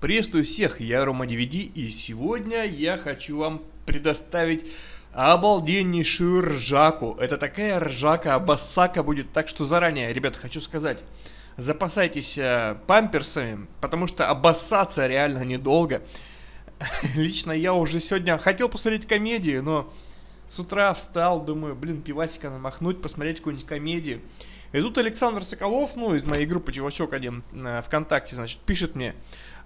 Приветствую всех, я Рома DVD, и сегодня я хочу вам предоставить обалденнейшую ржаку. Это такая ржака, обоссака будет, так что заранее, ребята, хочу сказать, запасайтесь э, памперсами, потому что обоссаться реально недолго. Лично я уже сегодня хотел посмотреть комедию, но с утра встал, думаю, блин, пивасика намахнуть, посмотреть какую-нибудь комедию. И тут Александр Соколов, ну, из моей группы Чувачок один, э, ВКонтакте, значит, пишет мне,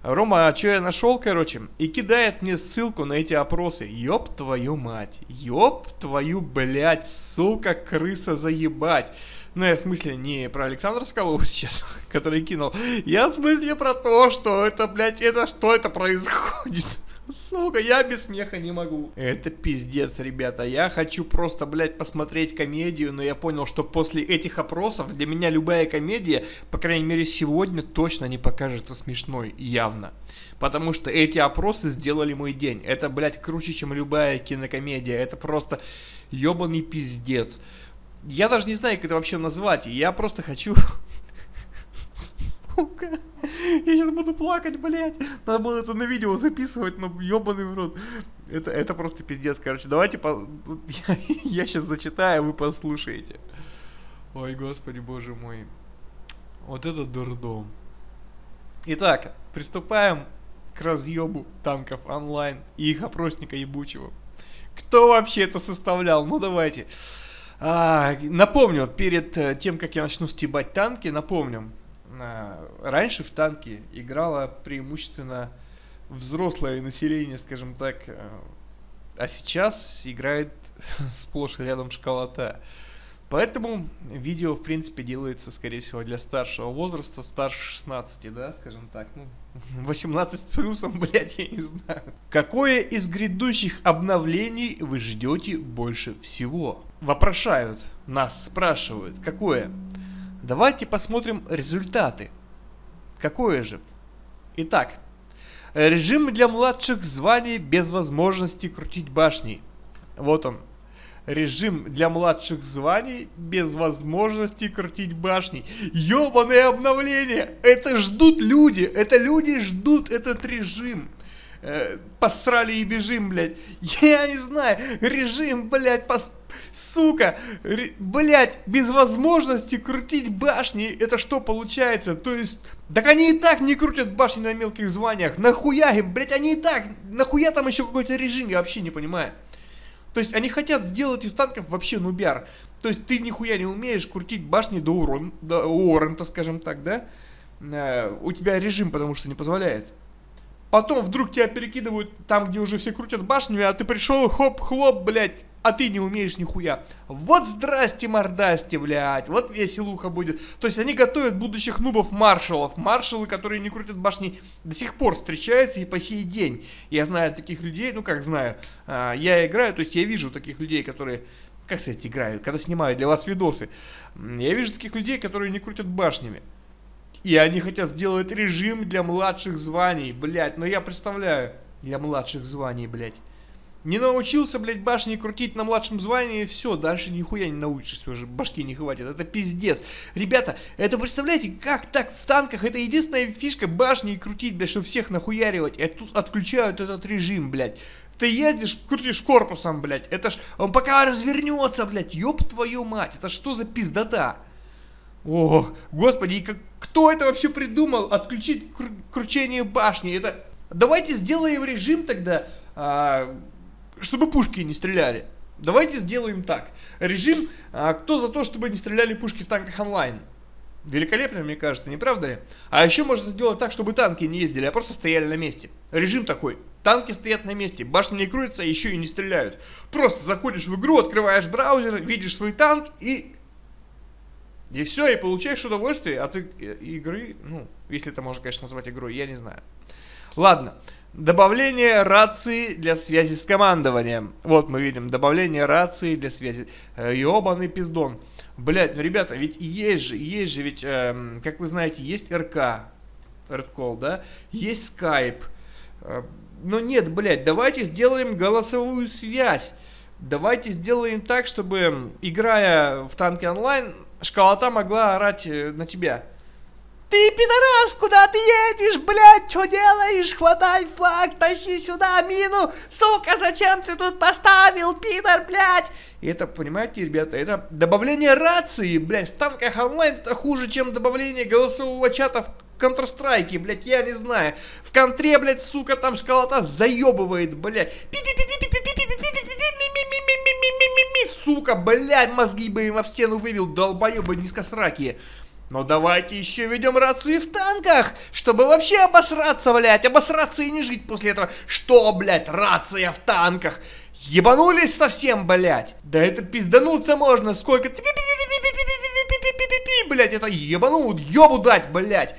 Рома, а что я нашел, короче, и кидает мне ссылку на эти опросы. Ёб твою мать, ёб твою, блядь, сука, крыса заебать. Ну, я в смысле не про Александра Соколова сейчас, который кинул. Я в смысле про то, что это, блядь, это что это происходит. Сука, я без смеха не могу. Это пиздец, ребята. Я хочу просто, блядь, посмотреть комедию, но я понял, что после этих опросов для меня любая комедия, по крайней мере сегодня, точно не покажется смешной, явно. Потому что эти опросы сделали мой день. Это, блядь, круче, чем любая кинокомедия. Это просто ебаный пиздец. Я даже не знаю, как это вообще назвать. Я просто хочу сука. Я сейчас буду плакать, блядь. Надо было это на видео записывать, но ебаный в рот. Это, это просто пиздец, короче. Давайте по... я, я сейчас зачитаю, а вы послушаете. Ой, господи, боже мой. Вот это дурдом. Итак, приступаем к разъебу танков онлайн и их опросника ебучего. Кто вообще это составлял? Ну давайте. А, напомню, перед э, тем, как я начну стебать танки, напомню, раньше в танки играло преимущественно взрослое население, скажем так, э, а сейчас играет сплошь рядом школота. Поэтому видео, в принципе, делается, скорее всего, для старшего возраста, старше 16, да, скажем так, ну, 18 плюсом, блядь, я не знаю. Какое из грядущих обновлений вы ждете больше всего? Вопрошают, нас спрашивают, какое? Давайте посмотрим результаты. Какое же? Итак, режим для младших званий без возможности крутить башни. Вот он. Режим для младших званий без возможности крутить башни. Ёбаное обновление! Это ждут люди! Это люди ждут этот режим. Э, посрали и бежим, блядь. Я не знаю. Режим, блядь, пос сука, блять, без возможности крутить башни, это что получается? То есть, так они и так не крутят башни на мелких званиях, нахуя им, блять, они и так, нахуя там еще какой-то режим, я вообще не понимаю. То есть, они хотят сделать из танков вообще нубяр. То есть, ты нихуя не умеешь крутить башни до, урон, до уоррента, скажем так, да? Э, у тебя режим, потому что не позволяет. Потом вдруг тебя перекидывают там, где уже все крутят башнями, а ты пришел, хоп-хлоп, блядь, а ты не умеешь нихуя. Вот здрасте, мордасти, блядь, вот веселуха будет. То есть они готовят будущих нубов-маршалов. Маршалы, которые не крутят башни, до сих пор встречаются и по сей день. Я знаю таких людей, ну как знаю, а, я играю, то есть я вижу таких людей, которые как сказать, играют, когда снимаю для вас видосы. Я вижу таких людей, которые не крутят башнями. И они хотят сделать режим для младших званий, блядь. Но я представляю, для младших званий, блядь. Не научился, блядь, башни крутить на младшем звании, и все, дальше нихуя не научишься уже, башки не хватит. Это пиздец. Ребята, это представляете, как так в танках, это единственная фишка башни крутить, блядь, чтобы всех нахуяривать. И тут отключают этот режим, блядь. Ты ездишь, крутишь корпусом, блядь. Это ж, он пока развернется, блядь, ёб твою мать. Это что за пиздота? О, господи, и как, кто это вообще придумал? Отключить кру кручение башни. Это... Давайте сделаем режим тогда... А чтобы пушки не стреляли. Давайте сделаем так. Режим, а, кто за то, чтобы не стреляли пушки в танках онлайн? Великолепно, мне кажется, не правда ли? А еще можно сделать так, чтобы танки не ездили, а просто стояли на месте. Режим такой. Танки стоят на месте, башни не крутятся, а еще и не стреляют. Просто заходишь в игру, открываешь браузер, видишь свой танк и... И все, и получаешь удовольствие от игры. Ну, если это можно, конечно, назвать игрой, я не знаю. Ладно. Добавление рации для связи с командованием. Вот мы видим, добавление рации для связи. Ёбаный пиздон. Блять, ну ребята, ведь есть же, есть же, ведь, э, как вы знаете, есть РК, Redcall, да? Есть Skype. Э, но нет, блять, давайте сделаем голосовую связь. Давайте сделаем так, чтобы, играя в танки онлайн, школота могла орать э, на тебя. Ты, пидорас, куда ты едешь, блядь? Что делаешь? Хватай флаг, тащи сюда мину. Сука, зачем ты тут поставил, пидор, блядь? И это, понимаете, ребята, это добавление рации, блядь, в танках онлайн это хуже, чем добавление голосового чата в Counter-Strike, блядь, я не знаю. В контре, блядь, сука, там школота заебывает, блядь. Сука, блядь, мозги бы им об стену вывел, долбоебы низкосракие. Но давайте еще ведем рации в танках, чтобы вообще обосраться, блядь, обосраться и не жить после этого. Что, блядь, рация в танках? Ебанулись совсем, блядь? Да это пиздануться можно, сколько... Блядь, это ебанут, ебу дать, блядь.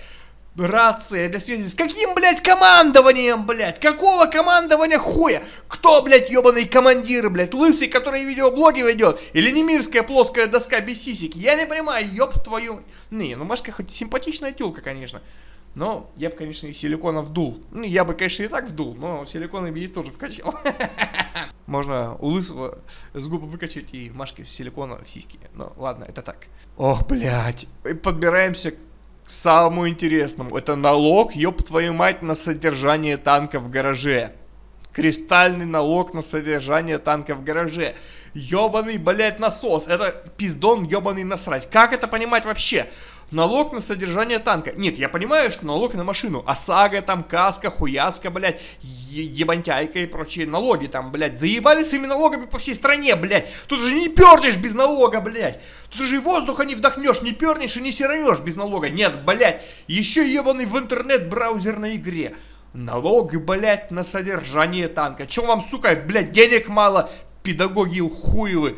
Рация для связи. С каким, блядь, командованием, блядь? Какого командования хуя? Кто, блядь, ебаный командир, блядь? Лысый, который видеоблоги ведет? Или немирская плоская доска без сисек? Я не понимаю, ёб твою... Не, ну Машка хоть симпатичная тёлка, конечно. Но я бы, конечно, и силикона вдул. Ну, я бы, конечно, и так вдул, но силикон ей тоже вкачал. Можно у лысого с губы выкачать и Машке силикона в сиськи. Ну, ладно, это так. Ох, блядь. Подбираемся к самому интересному. Это налог, ёб твою мать, на содержание танка в гараже. Кристальный налог на содержание танка в гараже. Ёбаный, блядь, насос. Это пиздон ёбаный насрать. Как это понимать вообще? Налог на содержание танка. Нет, я понимаю, что налог на машину. ОСАГО там, каска, хуяска, блядь, ебантяйка и прочие налоги там, блядь. Заебали своими налогами по всей стране, блядь. Тут же не пернешь без налога, блядь. Тут же и воздуха не вдохнешь, не пернешь и не сиранешь без налога. Нет, блядь. Еще ебаный в интернет-браузерной игре. Налог, блядь, на содержание танка. Че вам, сука, блядь, денег мало? Педагоги хуевы.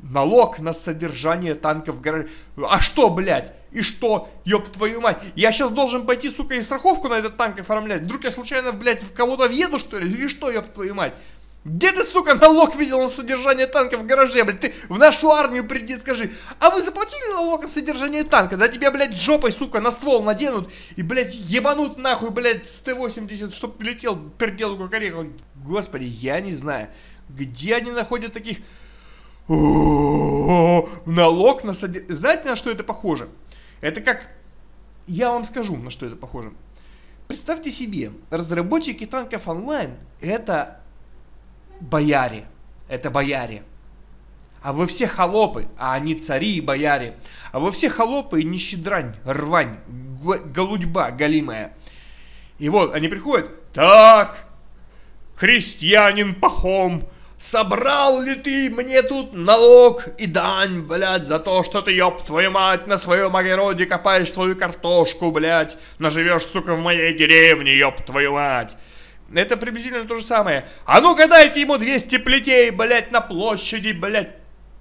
Налог на содержание танков в гараже. А что, блядь? И что? Ёб твою мать. Я сейчас должен пойти, сука, и страховку на этот танк оформлять. Вдруг я случайно, блядь, в кого-то въеду, что ли? Или что, ёб твою мать? Где ты, сука, налог видел на содержание танка в гараже, блядь? Ты в нашу армию приди скажи. А вы заплатили налог на содержание танка? Да тебя, блядь, жопой, сука, на ствол наденут и, блядь, ебанут нахуй, блядь, с Т-80, чтоб прилетел перделу кукарекал. Господи, я не знаю. Где они находят таких налог на содержание... Знаете, на что это похоже? Это как... Я вам скажу, на что это похоже. Представьте себе, разработчики танков онлайн это бояре. Это бояре. А вы все холопы, а они цари и бояре. А вы все холопы и нищедрань, рвань, голудьба галимая. И вот они приходят, так, христианин пахом, Собрал ли ты мне тут налог и дань, блядь, за то, что ты, ёб твою мать, на своем огороде копаешь свою картошку, блядь, наживешь, сука, в моей деревне, ёб твою мать. Это приблизительно то же самое. А ну-ка дайте ему 200 плетей, блядь, на площади, блядь,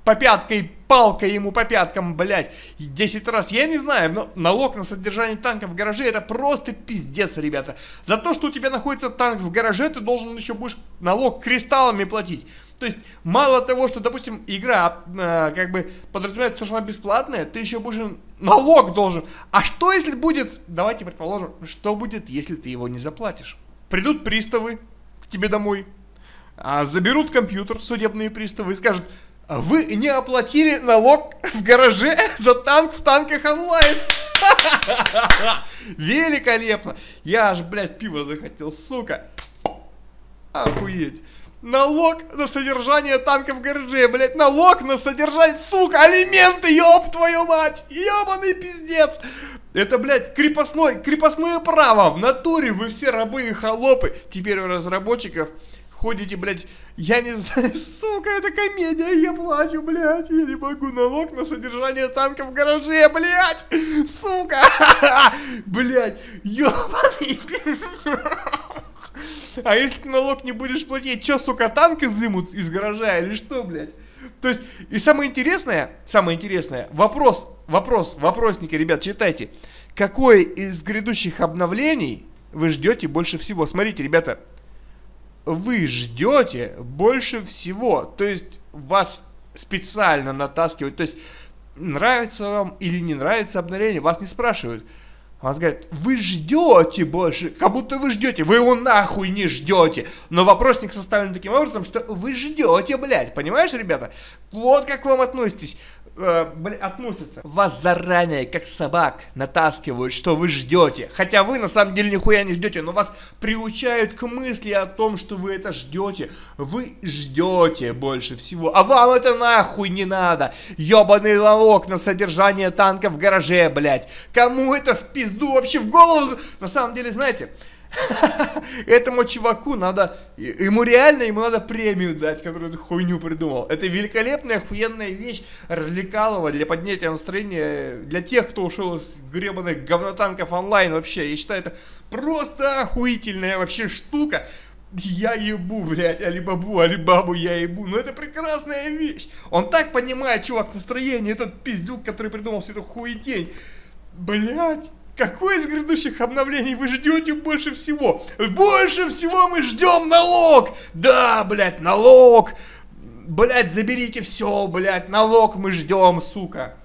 по пяткой, палкой ему по пяткам, блядь, 10 раз. Я не знаю, но налог на содержание танка в гараже это просто пиздец, ребята. За то, что у тебя находится танк в гараже, ты должен еще будешь налог кристаллами платить. То есть, мало того, что, допустим, игра э, как бы подразумевает, что она бесплатная, ты еще будешь налог должен. А что если будет, давайте предположим, что будет, если ты его не заплатишь? Придут приставы к тебе домой, а, заберут компьютер, судебные приставы, и скажут, вы не оплатили налог в гараже за танк в танках онлайн. Великолепно. Я аж, блядь, пиво захотел, сука. Охуеть. Налог на содержание танка в гараже, блядь, налог на содержание, сука, алименты, ёб твою мать, ёбаный пиздец. Это, блядь, крепостной, крепостное право, в натуре вы все рабы и холопы. Теперь у разработчиков ходите, блядь, я не знаю, сука, это комедия, я плачу, блядь, я не могу, налог на содержание танка в гараже, блядь, сука, блядь, ёбаный пиздец. А если налог не будешь платить, что, сука, танк изымут из гаража или что, блядь? То есть, и самое интересное, самое интересное, вопрос, вопрос, вопросники, ребят, читайте. Какое из грядущих обновлений вы ждете больше всего? Смотрите, ребята, вы ждете больше всего. То есть вас специально натаскивают. То есть нравится вам или не нравится обновление, вас не спрашивают. Вас говорят, вы ждете больше, как будто вы ждете, вы его нахуй не ждете. Но вопросник составлен таким образом, что вы ждете, блядь, понимаешь, ребята? Вот как к вам относитесь. Э, относятся. Вас заранее, как собак, натаскивают, что вы ждете. Хотя вы на самом деле нихуя не ждете, но вас приучают к мысли о том, что вы это ждете. Вы ждете больше всего. А вам это нахуй не надо. Ебаный налог на содержание танка в гараже, блядь. Кому это в пизду вообще в голову? На самом деле, знаете, Этому чуваку надо, ему реально, ему надо премию дать, которую эту хуйню придумал. Это великолепная, охуенная вещь развлекалова для поднятия настроения для тех, кто ушел из гребаных говнотанков онлайн вообще. Я считаю, это просто охуительная вообще штука. Я ебу, блядь, алибабу, алибабу я ебу. Но это прекрасная вещь. Он так поднимает, чувак, настроение, этот пиздюк, который придумал всю эту хуетень. Блядь. Какой из грядущих обновлений вы ждете больше всего? Больше всего мы ждем налог! Да, блядь, налог! Блядь, заберите все, блядь, налог мы ждем, сука.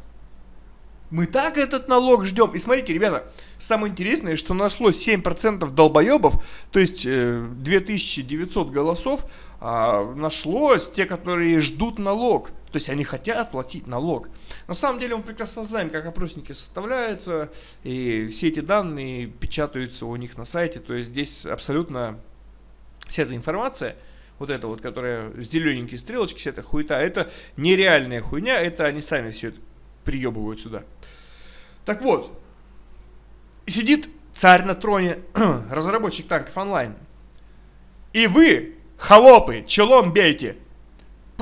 Мы так этот налог ждем. И смотрите, ребята, самое интересное, что нашлось 7% долбоебов, то есть э, 2900 голосов, э, нашлось те, которые ждут налог. То есть они хотят платить налог. На самом деле мы прекрасно знаем, как опросники составляются, и все эти данные печатаются у них на сайте. То есть здесь абсолютно вся эта информация, вот эта вот, которая с зелененькие стрелочки, вся эта хуета, это нереальная хуйня, это они сами все это приебывают сюда. Так вот, сидит царь на троне, разработчик танков онлайн. И вы, холопы, челом бейте.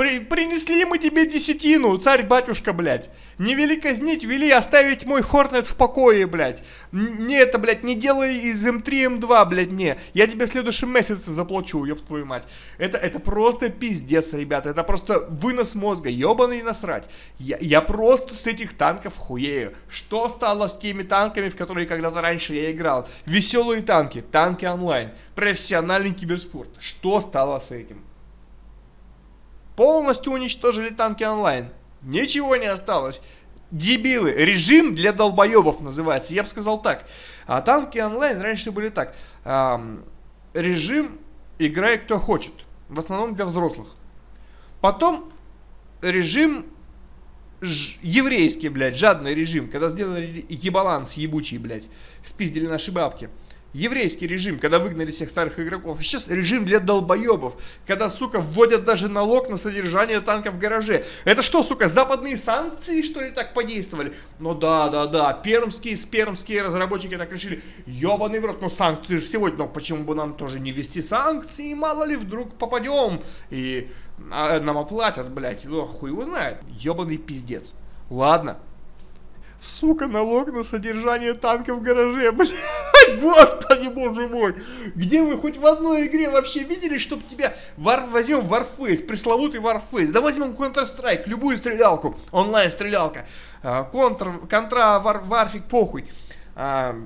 При, принесли мы тебе десятину, царь-батюшка, блядь. Не вели казнить, вели оставить мой Хорнет в покое, блядь. Не это, блядь, не делай из М3 М2, блядь, мне. Я тебе в следующем месяце заплачу, ёб твою мать. Это, это просто пиздец, ребята. Это просто вынос мозга, ёбаный насрать. Я, я просто с этих танков хуею. Что стало с теми танками, в которые когда-то раньше я играл? Веселые танки, танки онлайн, профессиональный киберспорт. Что стало с этим? Полностью уничтожили танки онлайн. Ничего не осталось. Дебилы. Режим для долбоебов называется. Я бы сказал так. А танки онлайн раньше были так. Эм, режим играй кто хочет. В основном для взрослых. Потом режим ж, еврейский, блядь, жадный режим. Когда сделали ебаланс ебучий, блядь. Спиздили наши бабки еврейский режим, когда выгнали всех старых игроков. Сейчас режим для долбоебов, когда, сука, вводят даже налог на содержание танков в гараже. Это что, сука, западные санкции, что ли, так подействовали? Ну да, да, да, пермские, пермские разработчики так решили. Ебаный в рот, ну санкции же сегодня, но почему бы нам тоже не вести санкции, мало ли вдруг попадем и а, нам оплатят, блядь, ну хуй его знает. Ебаный пиздец. Ладно, Сука, налог на содержание танка в гараже. Блядь, господи, боже мой. Где вы хоть в одной игре вообще видели, чтобы тебя... Вар... Возьмем Warface, пресловутый Warface. Да возьмем Counter-Strike, любую стрелялку. Онлайн-стрелялка. А, контр... Контра, вар... Варфик, похуй. А,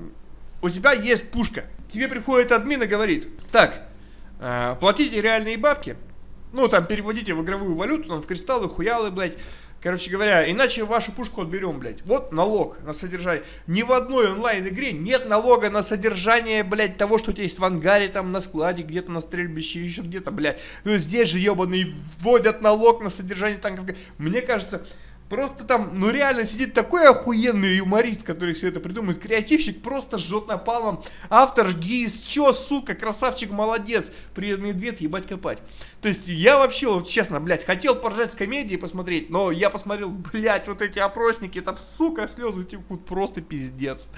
у тебя есть пушка. Тебе приходит админ и говорит, так, а, платите реальные бабки. Ну, там, переводите в игровую валюту, там, в кристаллы, хуялы, блядь. Короче говоря, иначе вашу пушку отберем, блядь. Вот налог на содержание. Ни в одной онлайн-игре нет налога на содержание, блядь, того, что у тебя есть в ангаре, там, на складе, где-то на стрельбище, еще где-то, блядь. Ну, здесь же, ебаные, вводят налог на содержание танков. Мне кажется, Просто там, ну реально сидит такой охуенный юморист, который все это придумает. Креативщик просто жжет напалом. Автор гист, чё, сука, красавчик, молодец. Привет, медведь, ебать копать. То есть я вообще, вот честно, блядь, хотел поржать с комедией посмотреть, но я посмотрел, блядь, вот эти опросники, там, сука, слезы текут, просто пиздец.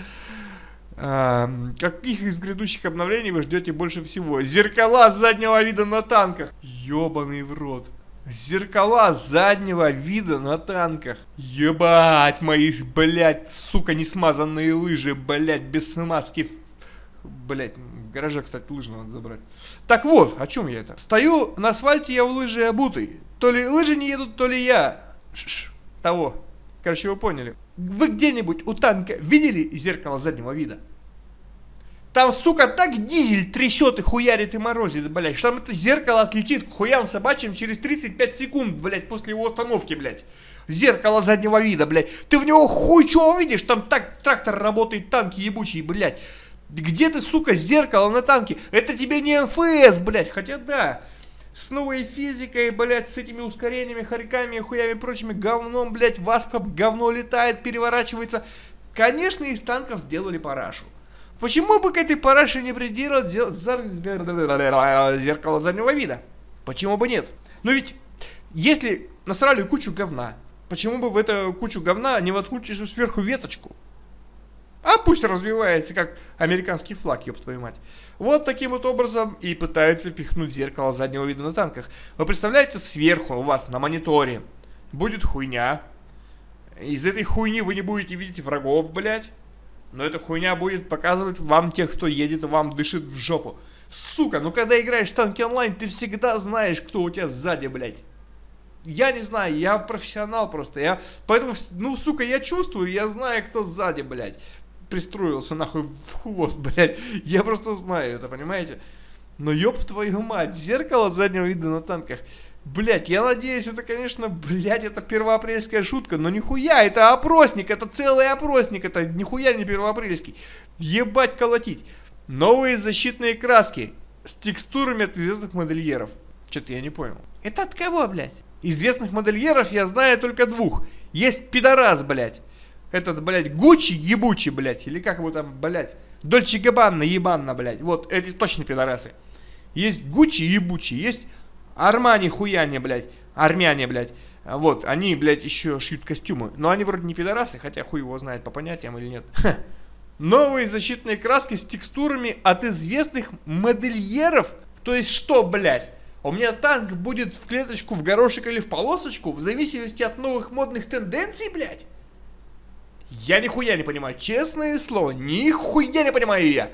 А, каких из грядущих обновлений вы ждете больше всего? Зеркала заднего вида на танках. Ёбаный в рот. Зеркала заднего вида на танках. Ебать, мои, блядь, сука, не смазанные лыжи, блядь, без смазки. Блядь, в гараже, кстати, лыжи надо забрать. Так вот, о чем я это? Стою на асфальте, я в лыжи обутый. То ли лыжи не едут, то ли я. Ш -ш, того. Короче, вы поняли. Вы где-нибудь у танка видели зеркало заднего вида? Там, сука, так дизель трясет и хуярит и морозит, блядь, что там это зеркало отлетит к хуям собачьим через 35 секунд, блядь, после его установки, блядь. Зеркало заднего вида, блядь. Ты в него хуй чего увидишь? Там так трактор работает, танки ебучие, блядь. Где ты, сука, зеркало на танке? Это тебе не НФС, блядь, хотя да. с новой физикой, блядь, с этими ускорениями, хорьками, хуями прочими говном, блядь, васпа говно летает, переворачивается. Конечно, из танков сделали парашу. Почему бы к этой параше не придирать зеркало заднего вида? Почему бы нет? Но ведь, если насрали кучу говна, почему бы в эту кучу говна не воткнуть еще сверху веточку? А пусть развивается, как американский флаг, ёб твою мать. Вот таким вот образом и пытаются пихнуть зеркало заднего вида на танках. Вы представляете, сверху у вас на мониторе будет хуйня. Из этой хуйни вы не будете видеть врагов, блядь. Но эта хуйня будет показывать вам тех, кто едет и вам дышит в жопу. Сука, ну когда играешь в танки онлайн, ты всегда знаешь, кто у тебя сзади, блядь. Я не знаю, я профессионал просто. Я, поэтому, ну, сука, я чувствую, я знаю, кто сзади, блядь пристроился нахуй в хвост, блядь. Я просто знаю это, понимаете? Но ёб твою мать, зеркало заднего вида на танках. Блять, я надеюсь, это, конечно, блять, это первоапрельская шутка, но нихуя, это опросник, это целый опросник, это нихуя не первоапрельский. Ебать колотить. Новые защитные краски с текстурами от известных модельеров. Что-то я не понял. Это от кого, блядь? Известных модельеров я знаю только двух. Есть пидорас, блядь. Этот, блядь, Гуччи ебучий, блядь. Или как его там, блядь. Дольче Габанна ебанна, блядь. Вот, эти точно пидорасы. Есть Гуччи ебучий, есть Армани хуяне, блядь. Армяне, блядь. Вот, они, блядь, еще шьют костюмы. Но они вроде не пидорасы, хотя хуй его знает по понятиям или нет. Ха. Новые защитные краски с текстурами от известных модельеров. То есть что, блядь? У меня танк будет в клеточку, в горошек или в полосочку, в зависимости от новых модных тенденций, блядь? Я нихуя не понимаю. Честное слово, нихуя не понимаю я.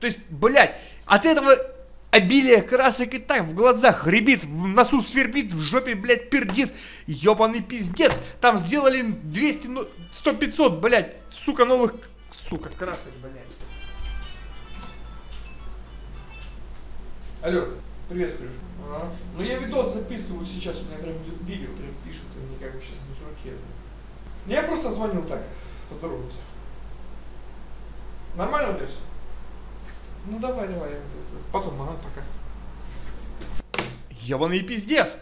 То есть, блядь, от этого обилие красок и так в глазах ребит, в носу свербит, в жопе, блядь, пердит. Ёбаный пиздец. Там сделали 200, 100, 500, блядь, сука, новых, сука, красок, блядь. Алло, привет, Крюш. А? Ну я видос записываю сейчас, у меня прям видео прям пишется, мне как бы сейчас не с руки. Я просто звонил так, поздороваться. Нормально у тебя все? Ну давай, давай. Потом, ага, пока. Ебаный пиздец!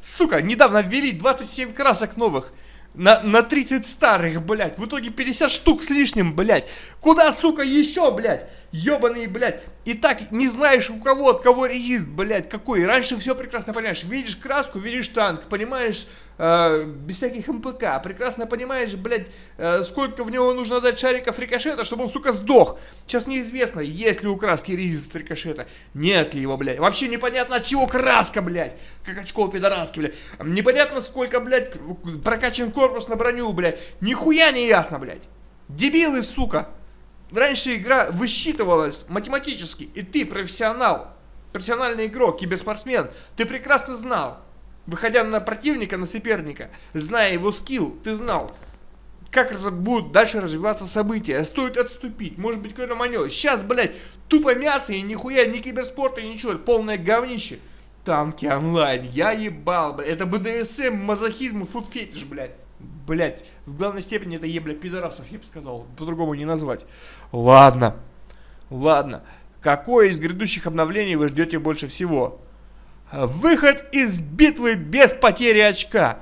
Сука, недавно ввели 27 красок новых. На, на 30 старых, блядь. В итоге 50 штук с лишним, блядь. Куда, сука, еще, блядь? Ебаный, блядь. И так не знаешь у кого, от кого резист, блядь, какой. Раньше все прекрасно понимаешь. Видишь краску, видишь танк, понимаешь, э, без всяких МПК. Прекрасно понимаешь, блядь, э, сколько в него нужно дать шариков рикошета, чтобы он, сука, сдох. Сейчас неизвестно, есть ли у краски резист рикошета, нет ли его, блядь. Вообще непонятно, от чего краска, блядь. Как очко пидораски, блядь. Непонятно, сколько, блядь, прокачан корпус на броню, блядь. Нихуя не ясно, блядь. Дебилы, сука. Раньше игра высчитывалась математически, и ты профессионал, профессиональный игрок, киберспортсмен, ты прекрасно знал, выходя на противника, на соперника, зная его скилл, ты знал, как будут дальше развиваться события. Стоит отступить, может быть какой-то маневр. Сейчас, блядь, тупо мясо и нихуя, ни киберспорта, ничего, полное говнище. Танки онлайн, я ебал, блядь, это БДСМ, мазохизм и футфетиш, блядь блядь, в главной степени это ебля пидорасов, я бы сказал, по-другому не назвать. Ладно, ладно. Какое из грядущих обновлений вы ждете больше всего? Выход из битвы без потери очка.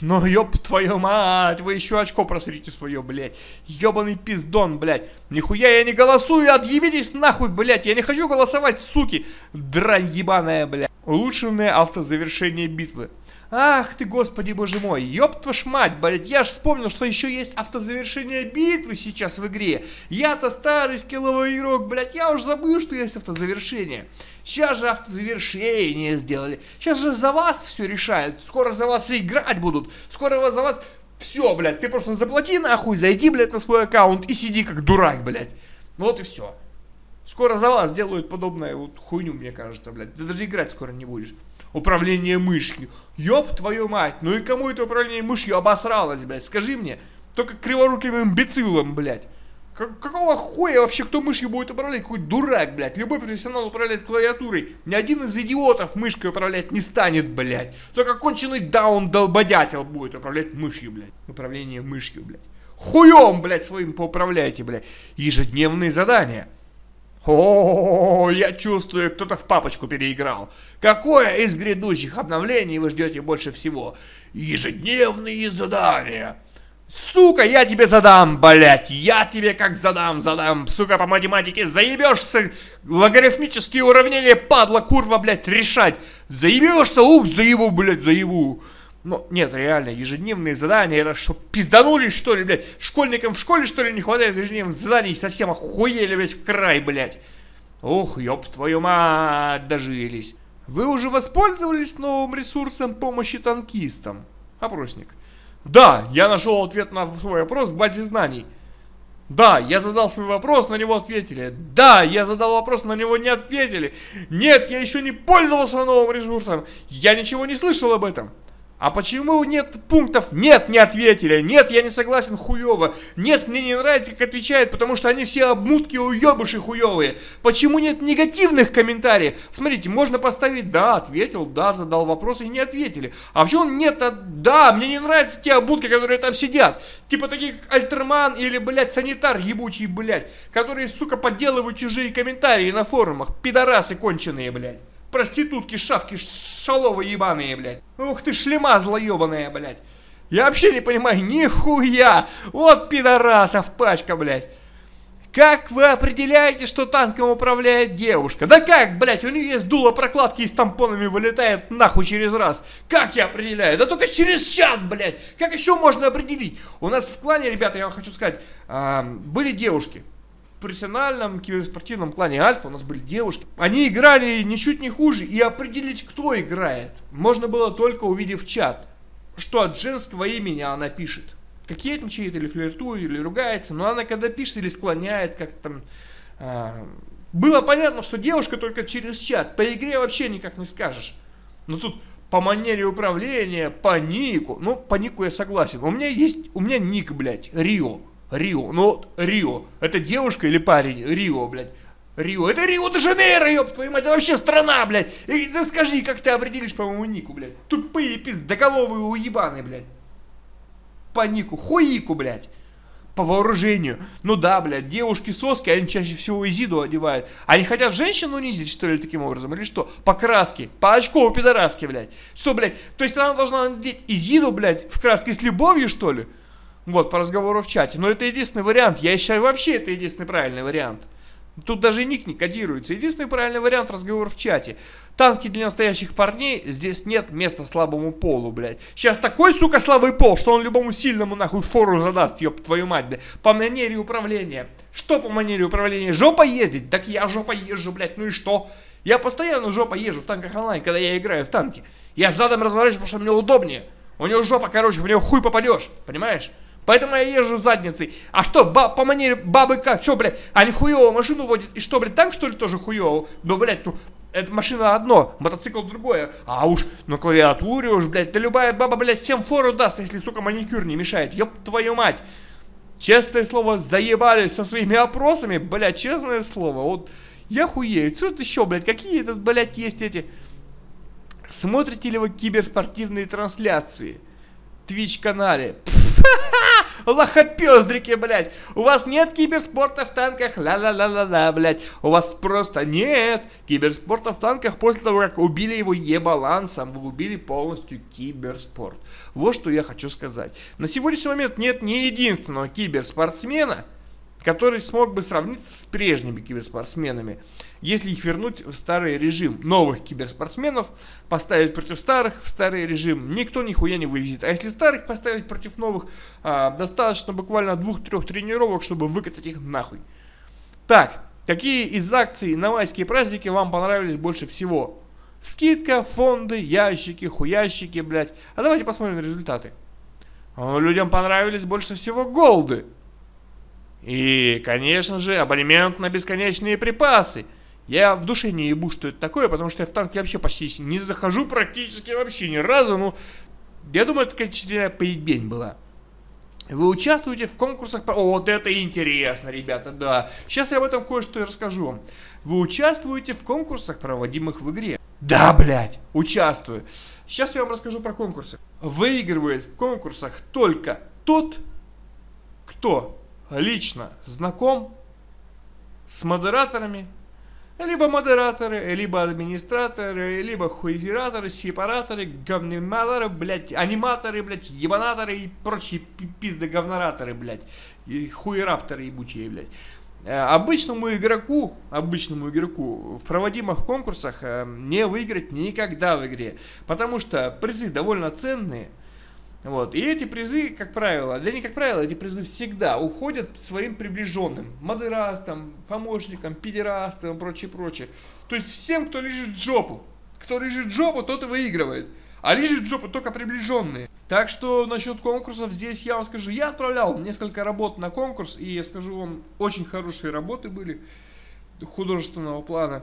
Ну, ёб твою мать, вы еще очко просрите свое, блядь. Ёбаный пиздон, блядь. Нихуя я не голосую, отъебитесь нахуй, блядь. Я не хочу голосовать, суки. Дрань ебаная, блядь. Улучшенное автозавершение битвы. Ах ты, господи боже мой, ёб твою мать, блядь, я ж вспомнил, что еще есть автозавершение битвы сейчас в игре. Я-то старый скилловый игрок, блядь, я уж забыл, что есть автозавершение. Сейчас же автозавершение сделали. Сейчас же за вас все решают. Скоро за вас играть будут. Скоро за вас... Все, блядь, ты просто заплати нахуй, зайди, блядь, на свой аккаунт и сиди как дурак, блядь. Вот и все. Скоро за вас сделают подобную вот хуйню, мне кажется, блядь. Ты даже играть скоро не будешь управление мышью. Ёб твою мать, ну и кому это управление мышью обосралось, блядь, скажи мне. Только криворуким имбецилом, блядь. Какого хуя вообще кто мышью будет управлять? Какой дурак, блядь. Любой профессионал управляет клавиатурой. Ни один из идиотов мышкой управлять не станет, блядь. Только конченый даун долбодятел будет управлять мышью, блядь. Управление мышью, блядь. Хуем, блядь, своим поуправляйте, блядь. Ежедневные задания. О, я чувствую, кто-то в папочку переиграл. Какое из грядущих обновлений вы ждете больше всего? Ежедневные задания. Сука, я тебе задам, блять, я тебе как задам, задам, сука, по математике заебешься, логарифмические уравнения, падла, курва, блять, решать, заебешься, ух, заебу, блять, заебу. Но нет, реально, ежедневные задания, это что, пизданулись, что ли, блядь? Школьникам в школе, что ли, не хватает ежедневных заданий? Совсем охуели, блядь, в край, блядь. Ох, ёб твою мать, дожились. Вы уже воспользовались новым ресурсом помощи танкистам? Опросник. Да, я нашел ответ на свой вопрос в базе знаний. Да, я задал свой вопрос, на него ответили. Да, я задал вопрос, на него не ответили. Нет, я еще не пользовался новым ресурсом. Я ничего не слышал об этом. А почему нет пунктов? Нет, не ответили. Нет, я не согласен, хуево. Нет, мне не нравится, как отвечают, потому что они все обмутки уебыши хуевые. Почему нет негативных комментариев? Смотрите, можно поставить «да», ответил, «да», задал вопрос и не ответили. А почему нет а, «да», мне не нравятся те обмутки, которые там сидят. Типа такие, как Альтерман или, блядь, Санитар ебучий, блядь. Которые, сука, подделывают чужие комментарии на форумах. Пидорасы конченые, блядь. Проститутки, шавки, шаловы ебаные, блядь. Ух ты, шлема злоебаная, блядь. Я вообще не понимаю, нихуя. Вот пидорасов пачка, блядь. Как вы определяете, что танком управляет девушка? Да как, блядь, у нее есть дуло прокладки и с тампонами вылетает нахуй через раз. Как я определяю? Да только через чат, блядь. Как еще можно определить? У нас в клане, ребята, я вам хочу сказать, были девушки профессиональном киберспортивном клане Альфа у нас были девушки. Они играли ничуть не хуже, и определить, кто играет, можно было только увидев чат, что от женского имени она пишет. Кокетничает или флиртует, или ругается, но она когда пишет или склоняет, как там... А, было понятно, что девушка только через чат, по игре вообще никак не скажешь. Но тут по манере управления, по нику, ну, по нику я согласен. У меня есть, у меня ник, блядь, Рио. Рио. Ну вот Рио. Это девушка или парень? Рио, блядь. Рио. Это Рио-де-Жанейро, ёб твою мать. Это вообще страна, блядь. И ты скажи, как ты определишь по моему нику, блядь. Тупые пиздоголовые уебаны, блядь. По нику. Хуику, блядь. По вооружению. Ну да, блядь, девушки соски, они чаще всего изиду одевают. Они хотят женщину унизить, что ли, таким образом? Или что? По краске. По очкову пидораски, блядь. Что, блядь? То есть она должна надеть изиду, блядь, в краске с любовью, что ли? Вот, по разговору в чате. Но это единственный вариант. Я считаю, вообще это единственный правильный вариант. Тут даже ник не кодируется. Единственный правильный вариант разговор в чате. Танки для настоящих парней, здесь нет места слабому полу, блядь. Сейчас такой, сука, слабый пол, что он любому сильному нахуй фору задаст, ёб твою мать, блядь. По манере управления. Что по манере управления? Жопа ездить? Так я жопа езжу, блядь, ну и что? Я постоянно жопа езжу в танках онлайн, когда я играю в танки. Я задом разворачиваюсь, потому что мне удобнее. У него жопа, короче, в него хуй попадешь, понимаешь? Поэтому я езжу задницей. А что, ба по манере бабы как? Что, блядь, они хуево машину водят? И что, блядь, танк что ли тоже хуево? Ну, блядь, ну, это машина одно, мотоцикл другое. А уж на клавиатуре уж, блядь, да любая баба, блядь, всем фору даст, если, сука, маникюр не мешает. Ёб твою мать. Честное слово, заебались со своими опросами, блядь, честное слово. Вот я хуею. Тут еще, блядь, какие тут, блядь, есть эти... Смотрите ли вы киберспортивные трансляции? Твич-канале. Лохопездрики, блядь. У вас нет киберспорта в танках, ла-ла-ла-ла-ла, блядь. У вас просто нет киберспорта в танках после того, как убили его е-балансом. Вы убили полностью киберспорт. Вот что я хочу сказать. На сегодняшний момент нет ни единственного киберспортсмена, который смог бы сравниться с прежними киберспортсменами, если их вернуть в старый режим. Новых киберспортсменов поставить против старых в старый режим никто нихуя не вывезет. А если старых поставить против новых, а, достаточно буквально двух-трех тренировок, чтобы выкатать их нахуй. Так, какие из акций на майские праздники вам понравились больше всего? Скидка, фонды, ящики, хуящики, блядь. А давайте посмотрим на результаты. Людям понравились больше всего голды. И, конечно же, абонемент на бесконечные припасы. Я в душе не ебу, что это такое, потому что я в танке вообще почти не захожу практически вообще ни разу. Ну, я думаю, это какая-то поебень была. Вы участвуете в конкурсах... О, вот это интересно, ребята, да. Сейчас я об этом кое-что расскажу вам. Вы участвуете в конкурсах, проводимых в игре. Да, блядь, участвую. Сейчас я вам расскажу про конкурсы. Выигрывает в конкурсах только тот, кто лично знаком с модераторами, либо модераторы, либо администраторы, либо хуизираторы, сепараторы, говниматоры, блядь, аниматоры, блядь, ебанаторы и прочие пизды говнораторы, блядь, и хуерапторы ебучие, блядь. Э, обычному игроку, обычному игроку в проводимых конкурсах э, не выиграть никогда в игре, потому что призы довольно ценные, вот. И эти призы, как правило, для них, как правило, эти призы всегда уходят своим приближенным. Модерастам, помощникам, педерастам и прочее, прочее. То есть всем, кто лежит жопу. Кто лежит жопу, тот и выигрывает. А лежит жопу только приближенные. Так что насчет конкурсов здесь я вам скажу. Я отправлял несколько работ на конкурс. И я скажу вам, очень хорошие работы были художественного плана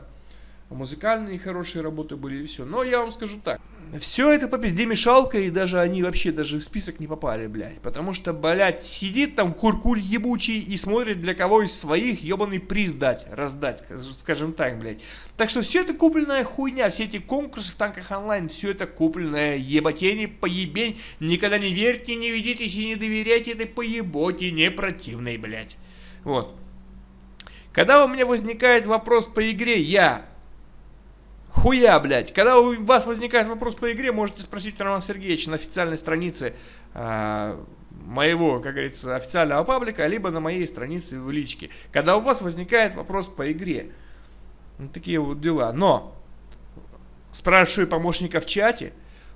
музыкальные хорошие работы были и все. Но я вам скажу так. Все это по пизде мешалка, и даже они вообще даже в список не попали, блядь. Потому что, блядь, сидит там куркуль ебучий и смотрит для кого из своих ебаный приз дать, раздать, скажем так, блядь. Так что все это купленная хуйня, все эти конкурсы в танках онлайн, все это купленная еботени, поебень. Никогда не верьте, не ведитесь и не доверяйте этой поеботе не противной, блядь. Вот. Когда у меня возникает вопрос по игре, я Хуя, блядь. Когда у вас возникает вопрос по игре, можете спросить Роман Сергеевич на официальной странице э, моего, как говорится, официального паблика, либо на моей странице в личке. Когда у вас возникает вопрос по игре. Вот такие вот дела. Но спрашиваю помощника в чате,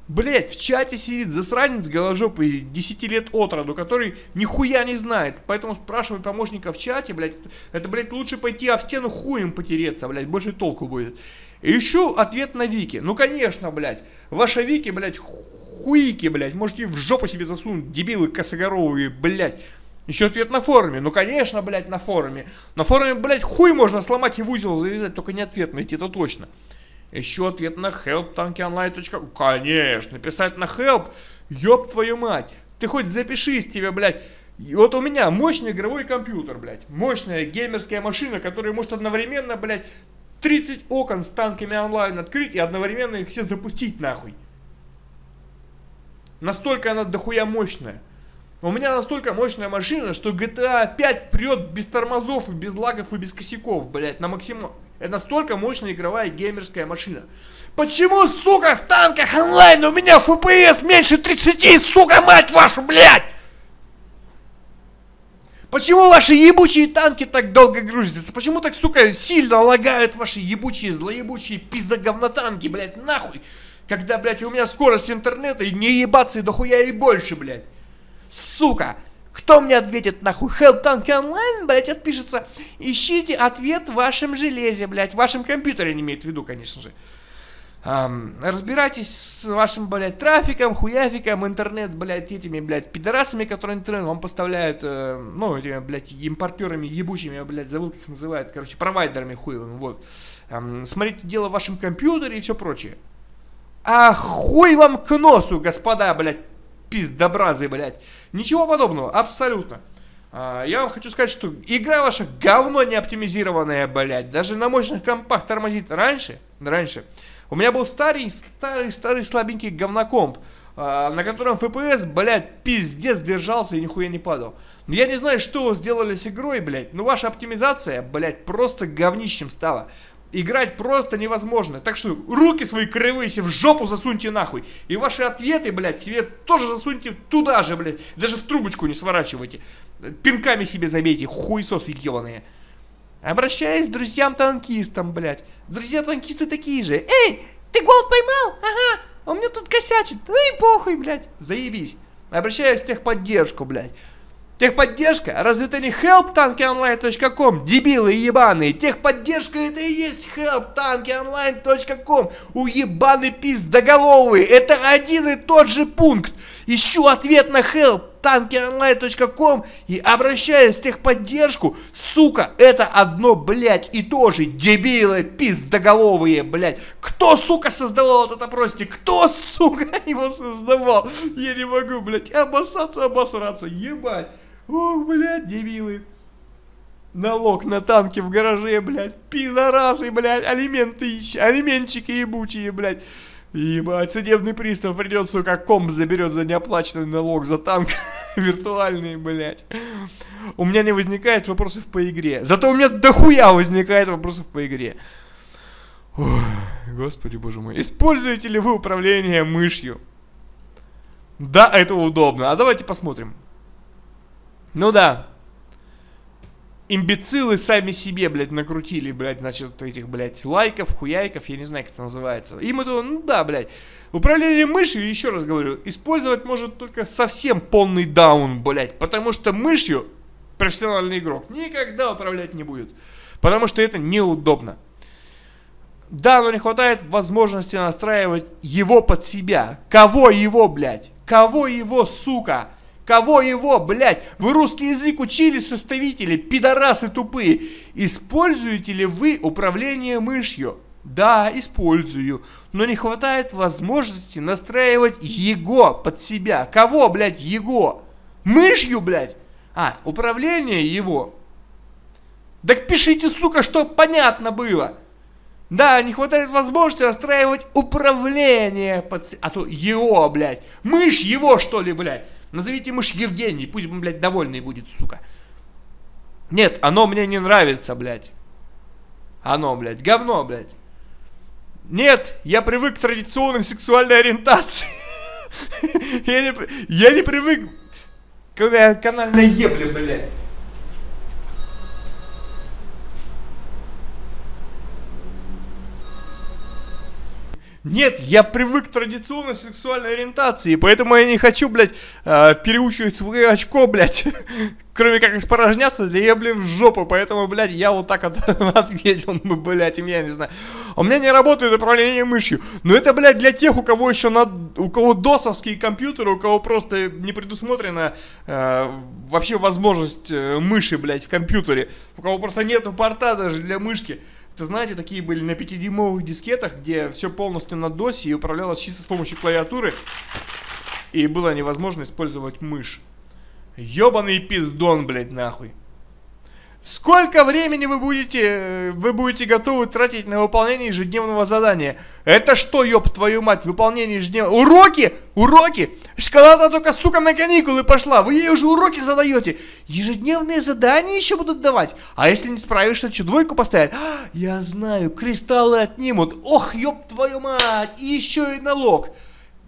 Блять, в чате сидит засранец голожопый 10 лет от роду, который нихуя не знает. Поэтому спрашивай помощника в чате, блять, это, блять, лучше пойти об стену хуем потереться, блять, больше толку будет. Ищу ответ на Вики. Ну, конечно, блядь. Ваша Вики, блядь, хуики, блядь. Можете в жопу себе засунуть, дебилы косогоровые, блядь. Еще ответ на форуме. Ну, конечно, блядь, на форуме. На форуме, блядь, хуй можно сломать и в узел завязать, только не ответ найти, это точно. Еще ответ на help.tankyonline.com. Конечно, писать на help. Ёб твою мать. Ты хоть запишись тебе, блядь. И вот у меня мощный игровой компьютер, блядь. Мощная геймерская машина, которая может одновременно, блядь, 30 окон с танками онлайн открыть и одновременно их все запустить нахуй. Настолько она дохуя мощная. У меня настолько мощная машина, что GTA 5 прет без тормозов и без лагов и без косяков, блять, на максимум. Это настолько мощная игровая геймерская машина. Почему, сука, в танках онлайн у меня FPS меньше 30, сука, мать вашу, блядь? Почему ваши ебучие танки так долго грузятся? Почему так, сука, сильно лагают ваши ебучие, злоебучие пиздоговнотанки, блядь, нахуй? Когда, блядь, у меня скорость интернета и не ебаться и дохуя и больше, блядь. Сука! Кто мне ответит нахуй? Help Tank Online, блядь, отпишется. Ищите ответ в вашем железе, блядь. В вашем компьютере не имеет в виду, конечно же. Um, разбирайтесь с вашим, блядь, трафиком, хуяфиком, интернет, блядь, этими, блядь, пидорасами, которые интернет вам поставляют, э, ну, этими, блядь, импортерами ебучими, блядь, как их называют, короче, провайдерами хуевыми, вот. Um, смотрите дело в вашем компьютере и все прочее. А хуй вам к носу, господа, блядь, пиздобразы, блядь. Ничего подобного, абсолютно. Uh, я вам хочу сказать, что игра ваша говно не оптимизированная, блядь. Даже на мощных компах тормозит раньше, раньше. У меня был старый, старый, старый слабенький говнокомп, э, на котором FPS, блядь, пиздец держался и нихуя не падал. Но я не знаю, что вы сделали с игрой, блядь, но ваша оптимизация, блядь, просто говнищем стала. Играть просто невозможно. Так что руки свои кривые себе в жопу засуньте нахуй. И ваши ответы, блядь, себе тоже засуньте туда же, блядь. Даже в трубочку не сворачивайте. Пинками себе забейте, хуесосы ебаные. Обращаясь к друзьям-танкистам, блядь. Друзья-танкисты такие же. Эй, ты голд поймал? Ага, он мне тут косячит. Ну и похуй, блядь. Заебись. Обращаюсь в техподдержку, блядь. Техподдержка? Разве это не helptankyonline.com? Дебилы ебаные. Техподдержка это и есть helptankyonline.com. Уебаны пиздоголовые. Это один и тот же пункт. Ищу ответ на help танкионлайн.ком и обращаюсь в техподдержку, сука, это одно, блядь, и то же, дебилы, пиздоголовые, блядь. Кто, сука, создавал этот опросник? Кто, сука, его создавал? Я не могу, блядь, обоссаться, обосраться, ебать. Ох, блядь, дебилы. Налог на танки в гараже, блядь. Пидорасы, блядь. Алименты ищи. Алиментчики ебучие, блядь. Ебать, судебный пристав придет, сука, комп заберет за неоплаченный налог за танк. Виртуальный, блядь. У меня не возникает вопросов по игре. Зато у меня дохуя возникает вопросов по игре. Ой, господи боже мой. Используете ли вы управление мышью? Да, это удобно. А давайте посмотрим. Ну да. Имбецилы сами себе, блядь, накрутили, блядь, значит, этих, блядь, лайков, хуяйков, я не знаю, как это называется. Им это, ну да, блядь. Управление мышью, еще раз говорю, использовать может только совсем полный даун, блядь. Потому что мышью профессиональный игрок никогда управлять не будет. Потому что это неудобно. Да, но не хватает возможности настраивать его под себя. Кого его, блядь? Кого его, сука? Кого его, блядь? Вы русский язык учили, составители, пидорасы тупые. Используете ли вы управление мышью? Да, использую. Но не хватает возможности настраивать его под себя. Кого, блядь, его? Мышью, блядь? А, управление его. Так пишите, сука, что понятно было. Да, не хватает возможности настраивать управление под... А то его, блядь. Мышь его, что ли, блядь. Назовите мышь Евгений, пусть блядь, довольный будет, сука. Нет, оно мне не нравится, блядь. Оно, блядь, говно, блядь. Нет, я привык к традиционной сексуальной ориентации. я, не, привык к канальной ебле, блядь. Нет, я привык к традиционной сексуальной ориентации, поэтому я не хочу, блядь, э, переучивать свое очко, блядь, кроме как испорожняться, да я, блин, в жопу, поэтому, блядь, я вот так вот ответил, блядь, я не знаю. У меня не работает управление мышью, но это, блядь, для тех, у кого еще на, у кого досовские компьютеры, у кого просто не предусмотрена э, вообще возможность э, мыши, блядь, в компьютере, у кого просто нету порта даже для мышки. Это, знаете, такие были на 5-дюймовых дискетах, где все полностью на досе и управлялось чисто с помощью клавиатуры. И было невозможно использовать мышь. Ёбаный пиздон, блядь, нахуй. Сколько времени вы будете, вы будете готовы тратить на выполнение ежедневного задания? Это что, ёб твою мать, выполнение ежедневного... Уроки! Уроки! Школа-то только, сука, на каникулы пошла. Вы ей уже уроки задаете. Ежедневные задания еще будут давать. А если не справишься, что, двойку поставят? А, я знаю, кристаллы отнимут. Ох, ёб твою мать! И еще и налог.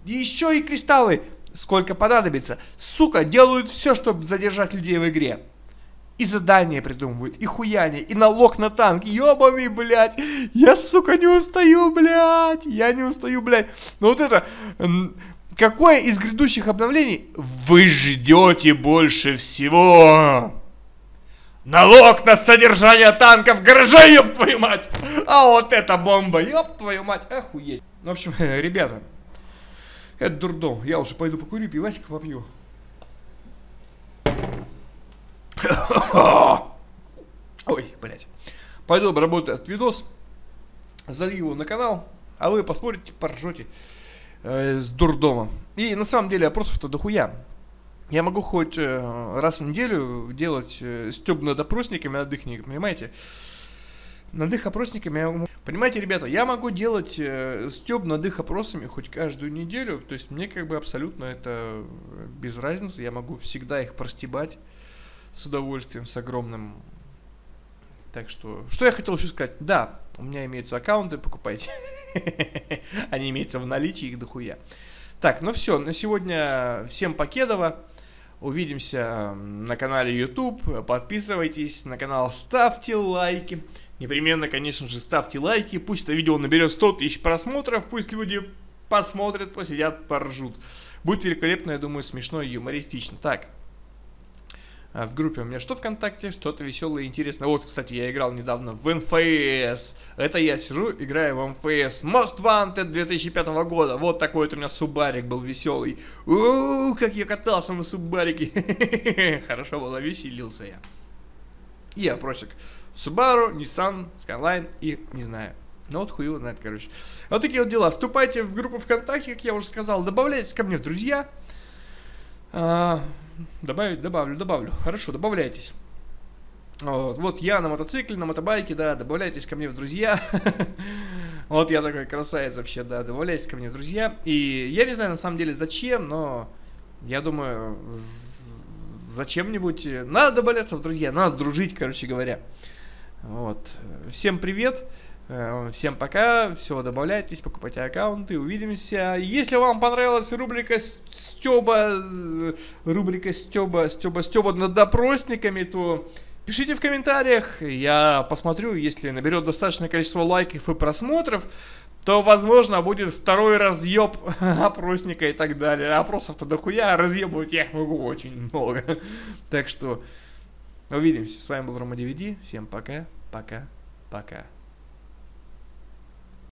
Еще и кристаллы. Сколько понадобится. Сука, делают все, чтобы задержать людей в игре. И задания придумывают, и хуяние, и налог на танк. Ёбаный, блядь. Я, сука, не устаю, блядь. Я не устаю, блядь. Но вот это... Какое из грядущих обновлений вы ждете больше всего? Налог на содержание танков в гараже, ёб твою мать! А вот это бомба, ёб твою мать, охуеть. В общем, ребята, это дурдом. Я уже пойду покурю, пивасик попью. Ой, блядь. Пойду обработаю этот видос, залью его на канал, а вы посмотрите, поржете э, с дурдома. И на самом деле опросов-то дохуя. Я могу хоть э, раз в неделю делать э, стёб над опросниками, над их, понимаете? Над их опросниками я Понимаете, ребята, я могу делать э, стёб над их опросами хоть каждую неделю, то есть мне как бы абсолютно это без разницы, я могу всегда их простебать с удовольствием, с огромным. Так что, что я хотел еще сказать? Да, у меня имеются аккаунты, покупайте. Они имеются в наличии, их дохуя. Так, ну все, на сегодня всем покедово. Увидимся на канале YouTube. Подписывайтесь на канал, ставьте лайки. Непременно, конечно же, ставьте лайки. Пусть это видео наберет 100 тысяч просмотров. Пусть люди посмотрят, посидят, поржут. Будет великолепно, я думаю, смешно и юмористично. Так, в группе у меня что ВКонтакте, что-то веселое и интересное. Вот, кстати, я играл недавно в НФС. Это я сижу, играю в НФС. Most Wanted 2005 года. Вот такой вот у меня субарик был веселый. Ууу, как я катался на субарике. Хорошо было, веселился я. И опросик. Subaru, Nissan, Skyline и не знаю. Ну вот хуй его знает, короче. Вот такие вот дела. Вступайте в группу ВКонтакте, как я уже сказал. Добавляйтесь ко мне в друзья. А, добавить, добавлю, добавлю. Хорошо, добавляйтесь. Вот, вот я на мотоцикле, на мотобайке, да, добавляйтесь ко мне в друзья. Вот я такой красавец вообще, да, добавляйтесь ко мне в друзья. И я не знаю на самом деле зачем, но я думаю, зачем-нибудь надо добавляться в друзья, надо дружить, короче говоря. Вот. Всем привет. Э, всем пока, все, добавляйтесь, покупайте аккаунты, увидимся. Если вам понравилась рубрика Стеба, э, рубрика Стеба, Стеба, Стеба над допросниками, то пишите в комментариях, я посмотрю, если наберет достаточное количество лайков и просмотров, то, возможно, будет второй разъеб опросника и так далее. Опросов-то дохуя, а разъебывать я могу очень много. Так что, увидимся. С вами был Рома DVD. Всем пока, пока, пока.